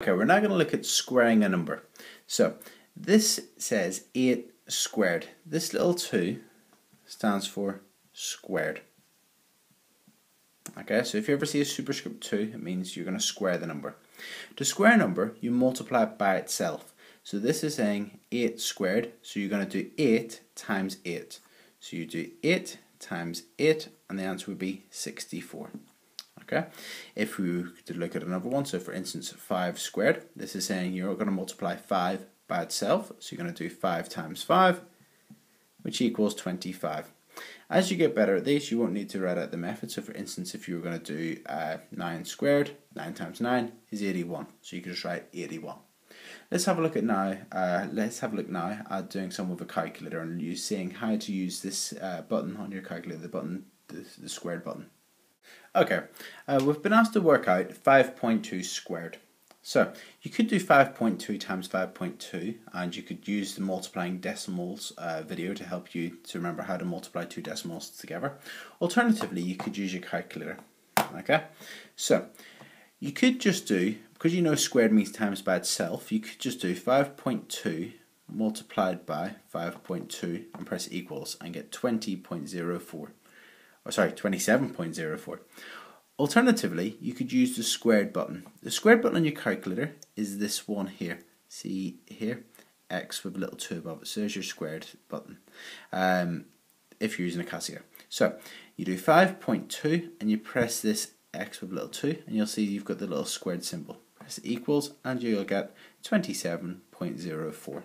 Okay, we're now going to look at squaring a number. So this says 8 squared. This little 2 stands for squared. Okay, so if you ever see a superscript 2, it means you're going to square the number. To square a number, you multiply it by itself. So this is saying 8 squared, so you're going to do 8 times 8. So you do 8 times 8, and the answer would be 64. Okay, if we could look at another one, so for instance 5 squared, this is saying you're going to multiply 5 by itself, so you're going to do 5 times 5, which equals 25. As you get better at these, you won't need to write out the method. So for instance, if you were going to do uh, 9 squared, 9 times 9 is 81. So you can just write 81. Let's have a look at now. Uh, let's have a look now at doing some with a calculator and you seeing how to use this uh, button on your calculator, the button, the, the squared button. Okay, uh, we've been asked to work out 5.2 squared. So you could do 5.2 times 5.2 and you could use the multiplying decimals uh, video to help you to remember how to multiply two decimals together. Alternatively, you could use your calculator. Okay, so you could just do, because you know squared means times by itself, you could just do 5.2 multiplied by 5.2 and press equals and get 20.04 or sorry, 27.04. Alternatively, you could use the squared button. The squared button on your calculator is this one here. See here? X with a little 2 above it. So there's your squared button. Um, if you're using a Casio. So you do 5.2 and you press this X with a little 2 and you'll see you've got the little squared symbol. Press equals and you'll get 27.04.